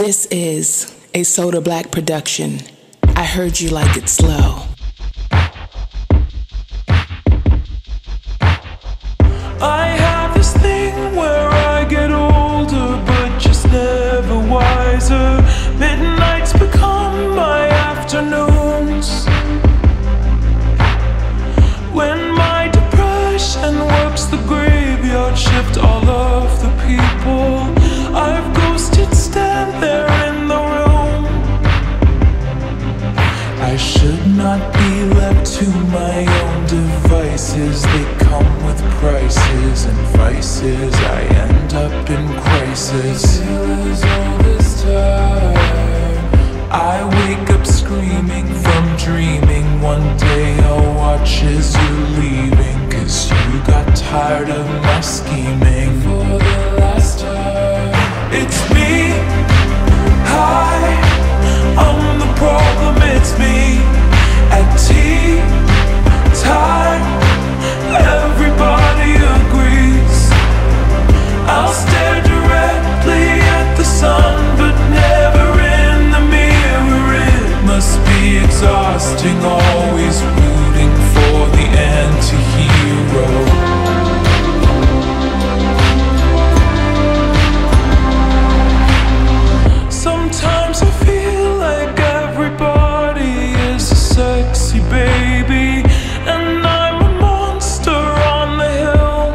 This is a Soda Black production. I heard you like it slow. I devices. They come with prices and vices. I end up in crisis. Still all this time. I wake up screaming from dreaming. One day I'll watch as you're leaving. Cause you got tired of my scheming. Baby, and I'm a monster on the hill.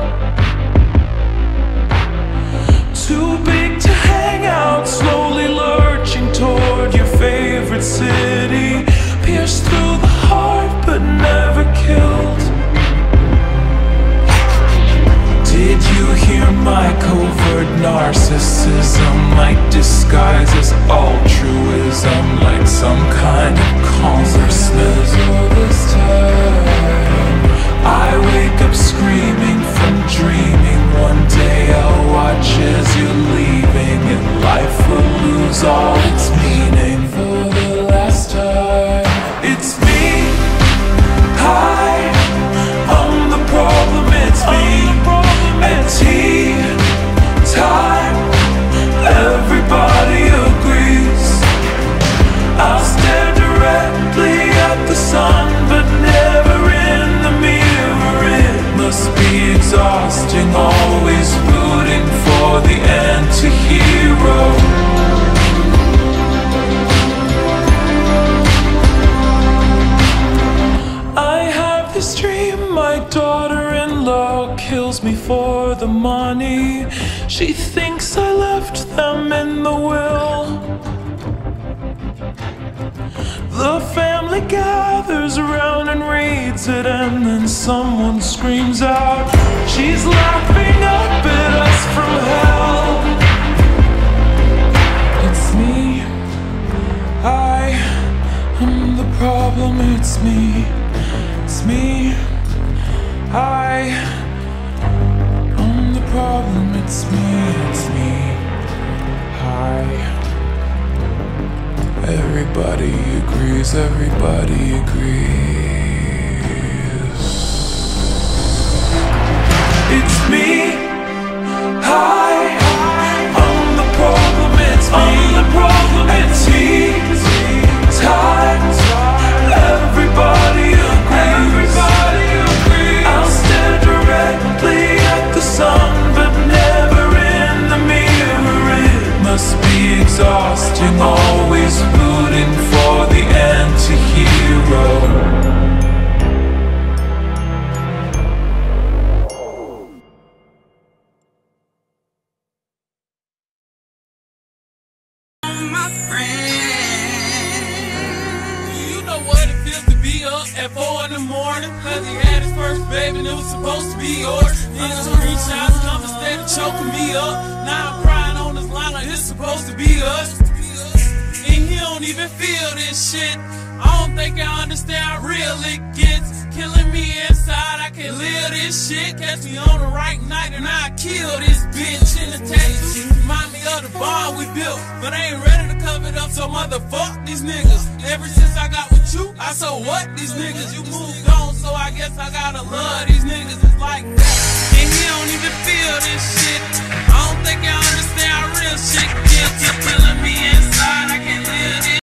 Too big to hang out, slowly lurching toward your favorite city. Pierced through the heart, but never killed. Did you hear my covert narcissism? Might disguise as altruism, like some kills me for the money. She thinks I left them in the will. The family gathers around and reads it, and then someone screams out, She's laughing up at us from hell. It's me. I am the problem, it's me. It's me. I problem, it's me. It's me. Hi. Everybody agrees, everybody agrees. My friend. You know what it feels to be up at 4 in the morning. Cause he had his first baby and it was supposed to be yours. Niggas screenshots come instead of choking me up. Now I'm crying on this line like it's supposed to be us. And he don't even feel this shit. I don't think I understand how real it gets. Killing me inside, I can't live this shit. Catch me on the right night and I kill this bitch in the Texas. Remind built, but I ain't ready to cover it up, so motherfuck these niggas. Ever since I got with you, I saw what these niggas? You moved on, so I guess I gotta love these